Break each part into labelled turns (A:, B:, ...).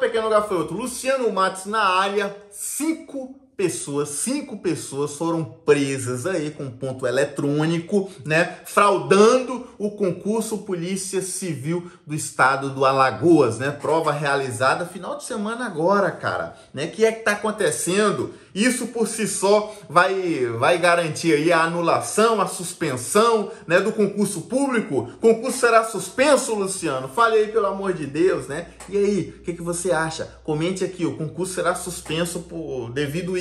A: pequeno gafanhoto. Luciano Matos na área, cinco pessoas, cinco pessoas foram presas aí com ponto eletrônico, né, fraudando o concurso Polícia Civil do Estado do Alagoas, né, prova realizada final de semana agora, cara, né, que é que tá acontecendo? Isso por si só vai, vai garantir aí a anulação, a suspensão né, do concurso público. Concurso será suspenso, Luciano? Fale aí, pelo amor de Deus, né? E aí, o que, que você acha? Comente aqui, o concurso será suspenso por, devido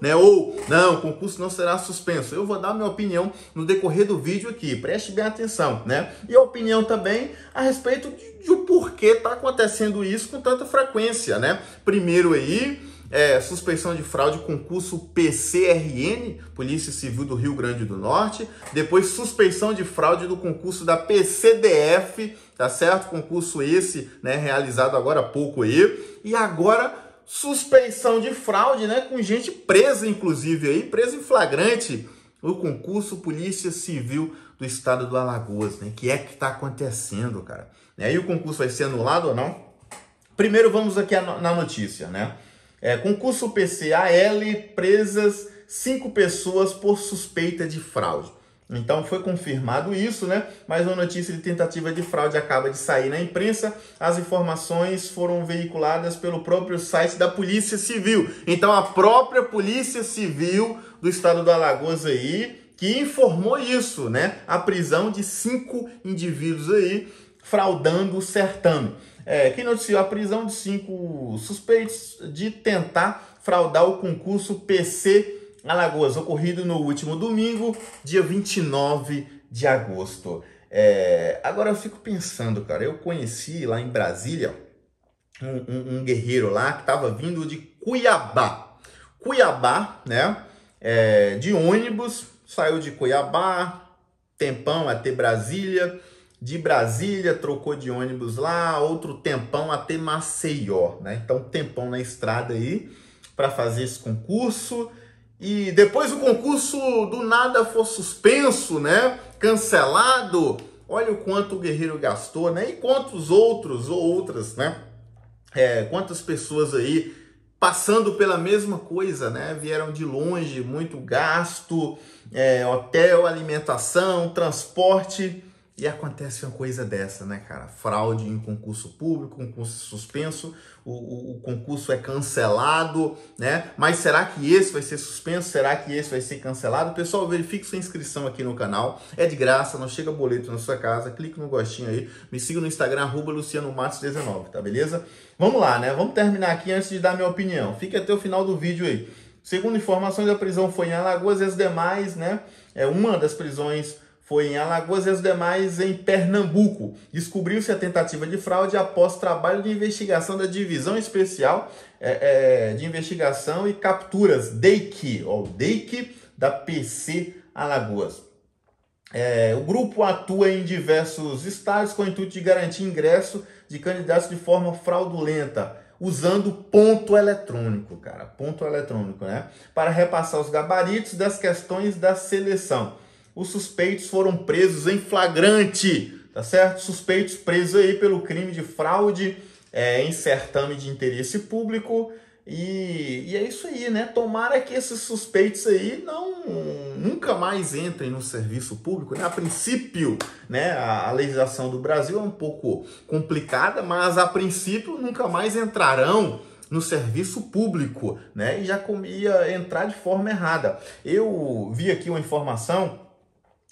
A: né? Ou, não, o concurso não será suspenso. Eu vou dar minha opinião no decorrer do vídeo aqui, preste bem atenção, né? E a opinião também a respeito de, de o porquê está acontecendo isso com tanta frequência, né? Primeiro aí é, suspeição de fraude concurso PCRN, Polícia Civil do Rio Grande do Norte. Depois, suspeição de fraude do concurso da PCDF, tá certo? Concurso esse, né, realizado agora há pouco aí. E agora, suspeição de fraude, né, com gente presa, inclusive, aí, presa em flagrante, o concurso Polícia Civil do Estado do Alagoas, né? Que é que tá acontecendo, cara? E aí o concurso vai ser anulado ou não? Primeiro, vamos aqui na notícia, né? É, concurso PCAL, presas cinco pessoas por suspeita de fraude. Então foi confirmado isso, né? Mas uma notícia de tentativa de fraude acaba de sair na imprensa. As informações foram veiculadas pelo próprio site da Polícia Civil. Então a própria Polícia Civil do estado do Alagoas aí que informou isso, né? A prisão de cinco indivíduos aí fraudando o certame é, que noticiou a prisão de cinco suspeitos de tentar fraudar o concurso PC Alagoas, ocorrido no último domingo, dia 29 de agosto. É, agora eu fico pensando, cara, eu conheci lá em Brasília um, um, um guerreiro lá que estava vindo de Cuiabá. Cuiabá, né? É, de ônibus, saiu de Cuiabá, tempão até Brasília de Brasília, trocou de ônibus lá, outro tempão até Maceió, né? Então, tempão na estrada aí para fazer esse concurso. E depois o concurso do nada foi suspenso, né? Cancelado. Olha o quanto o guerreiro gastou, né? E quantos outros ou outras, né? É, quantas pessoas aí passando pela mesma coisa, né? Vieram de longe, muito gasto, é, hotel, alimentação, transporte e acontece uma coisa dessa, né, cara? Fraude em concurso público, concurso suspenso, o, o, o, concurso é cancelado, né? Mas será que esse vai ser suspenso? Será que esse vai ser cancelado? Pessoal, verifique sua inscrição aqui no canal. É de graça, não chega boleto na sua casa. Clique no gostinho aí. Me siga no Instagram, arroba Luciano Matos 19, tá beleza? Vamos lá, né? Vamos terminar aqui antes de dar minha opinião. Fique até o final do vídeo aí. Segundo informações, a prisão foi em Alagoas e as demais, né? É uma das prisões foi em Alagoas e as demais em Pernambuco. Descobriu-se a tentativa de fraude após trabalho de investigação da Divisão Especial é, é, de Investigação e Capturas, DEIC, ó, DEIC da PC Alagoas. É, o grupo atua em diversos estados com o intuito de garantir ingresso de candidatos de forma fraudulenta, usando ponto eletrônico, cara, ponto eletrônico, né? Para repassar os gabaritos das questões da seleção os suspeitos foram presos em flagrante, tá certo? Suspeitos presos aí pelo crime de fraude é, em certame de interesse público. E, e, é isso aí, né? Tomara que esses suspeitos aí não nunca mais entrem no serviço público. Né? A princípio, né, a, a legislação do Brasil é um pouco complicada, mas a princípio nunca mais entrarão no serviço público, né? E já ia entrar de forma errada. Eu vi aqui uma informação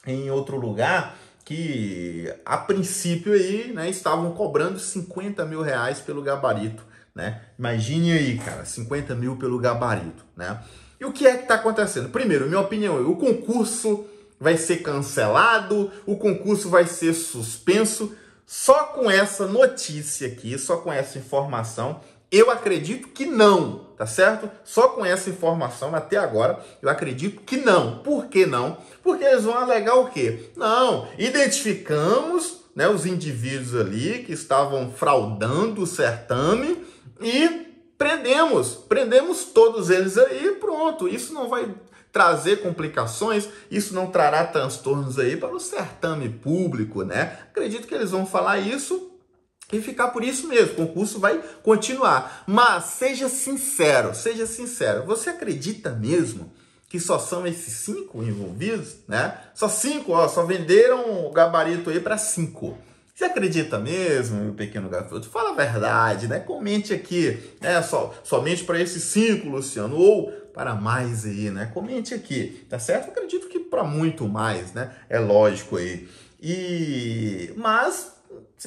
A: em outro lugar que a princípio aí, né, estavam cobrando 50 mil reais pelo gabarito, né? Imagine aí, cara, 50 mil pelo gabarito, né? E o que é que está acontecendo? Primeiro, minha opinião, o concurso vai ser cancelado, o concurso vai ser suspenso. Só com essa notícia aqui, só com essa informação, eu acredito que não, tá certo? Só com essa informação até agora, eu acredito que não. Por que não? Porque eles vão alegar o quê? Não, identificamos né, os indivíduos ali que estavam fraudando o certame e prendemos, prendemos todos eles aí pronto. Isso não vai trazer complicações, isso não trará transtornos aí para o certame público, né? Acredito que eles vão falar isso e ficar por isso mesmo. O concurso vai continuar. Mas seja sincero, seja sincero. Você acredita mesmo que só são esses cinco envolvidos, né? Só cinco, ó, só venderam o gabarito aí para cinco. Você acredita mesmo, meu pequeno garoto? Fala a verdade, né? Comente aqui, né? Só, somente para esses cinco, Luciano, ou para mais aí, né? Comente aqui, tá certo? Eu acredito que para muito mais, né? É lógico aí. E mas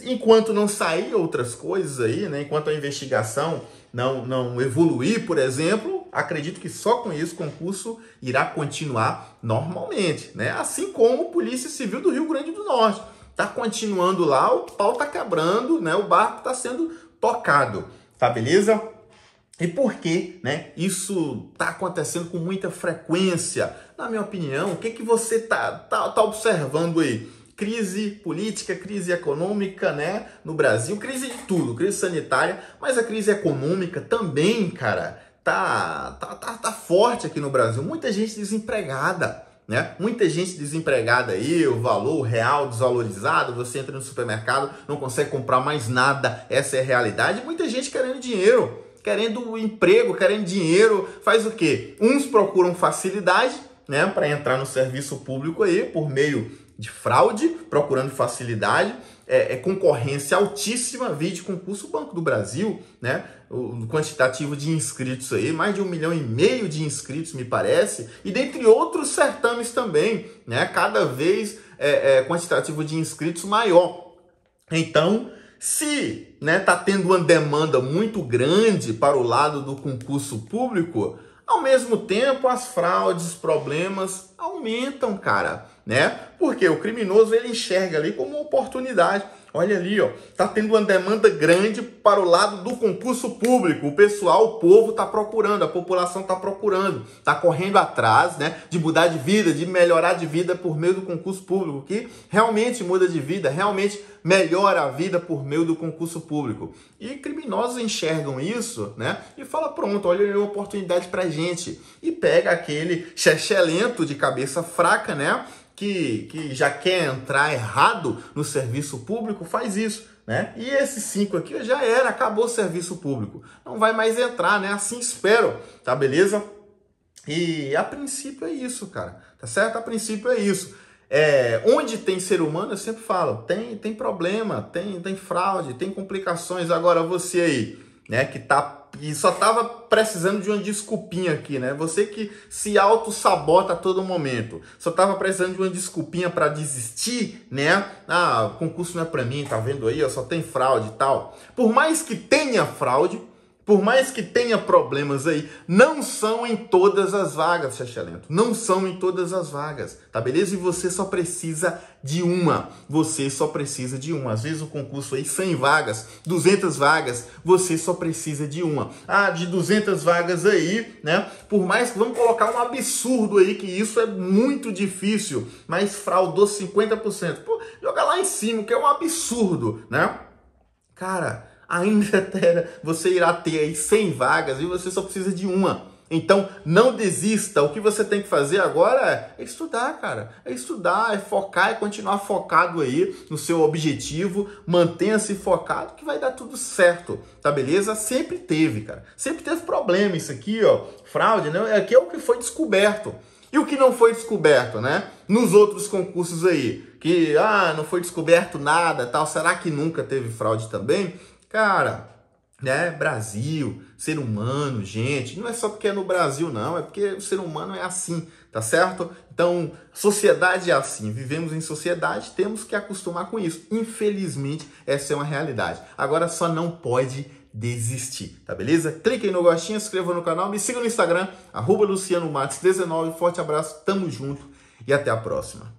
A: enquanto não sair outras coisas aí, né? Enquanto a investigação não não evoluir, por exemplo, acredito que só com isso o concurso irá continuar normalmente, né? Assim como a Polícia Civil do Rio Grande do Norte tá continuando lá, o pau tá quebrando, né? O barco tá sendo tocado, tá beleza? E por que, né? Isso tá acontecendo com muita frequência. Na minha opinião, o que que você tá, tá, tá observando aí? Crise política, crise econômica, né? No Brasil, crise de tudo, crise sanitária, mas a crise econômica também, cara, tá, tá, tá, tá forte aqui no Brasil. Muita gente desempregada. Né? Muita gente desempregada aí, o valor real desvalorizado, você entra no supermercado, não consegue comprar mais nada, essa é a realidade. Muita gente querendo dinheiro, querendo emprego, querendo dinheiro, faz o quê? Uns procuram facilidade, né, para entrar no serviço público aí por meio de fraude, procurando facilidade, é, é concorrência altíssima, vídeo concurso Banco do Brasil, né? O quantitativo de inscritos aí, mais de um milhão e meio de inscritos, me parece, e dentre outros certames também, né? Cada vez é, é quantitativo de inscritos maior. Então, se né, tá tendo uma demanda muito grande para o lado do concurso público, ao mesmo tempo as fraudes, problemas aumentam, cara né? Porque o criminoso ele enxerga ali como uma oportunidade. Olha ali, ó, tá tendo uma demanda grande para o lado do concurso público. O pessoal, o povo tá procurando, a população tá procurando, tá correndo atrás, né, de mudar de vida, de melhorar de vida por meio do concurso público, que realmente muda de vida, realmente melhora a vida por meio do concurso público. E criminosos enxergam isso, né, e fala pronto, olha aí uma oportunidade pra gente. E pega aquele chechelento de cabeça fraca, né, que, que já quer entrar errado no serviço público faz isso. Né? E esses cinco aqui já era, acabou o serviço público. Não vai mais entrar, né? Assim espero, tá beleza? E a princípio é isso, cara. Tá certo? A princípio é isso. É, onde tem ser humano, eu sempre falo, tem, tem problema, tem, tem fraude, tem complicações. Agora você aí, né, que tá e só tava precisando de uma desculpinha aqui, né? Você que se auto-sabota a todo momento. Só tava precisando de uma desculpinha para desistir, né? Ah, concurso não é para mim, tá vendo aí? Só tem fraude e tal. Por mais que tenha fraude, por mais que tenha problemas aí, não são em todas as vagas, Chachalento. Não são em todas as vagas, tá beleza? E você só precisa de uma. Você só precisa de uma. Às vezes o concurso aí 100 vagas, 200 vagas, você só precisa de uma. Ah, de 200 vagas aí, né? Por mais que vamos colocar um absurdo aí que isso é muito difícil, mas fraudou 50%. Pô, joga lá em cima, que é um absurdo, né? Cara, ainda terá, você irá ter aí 100 vagas e você só precisa de uma. Então, não desista. O que você tem que fazer agora é estudar, cara. É estudar, é focar, é continuar focado aí no seu objetivo. Mantenha-se focado que vai dar tudo certo, tá beleza? Sempre teve, cara. Sempre teve problema isso aqui, ó. Fraude, né? Aqui é o que foi descoberto. E o que não foi descoberto, né? Nos outros concursos aí, que ah, não foi descoberto nada, tal. Será que nunca teve fraude também? Cara, né? Brasil, ser humano, gente, não é só porque é no Brasil, não, é porque o ser humano é assim, tá certo? Então, sociedade é assim, vivemos em sociedade, temos que acostumar com isso. Infelizmente, essa é uma realidade. Agora só não pode desistir, tá beleza? Clique aí no gostinho, inscreva no canal, me siga no Instagram, arroba Luciano Matos 19, forte abraço, tamo junto e até a próxima.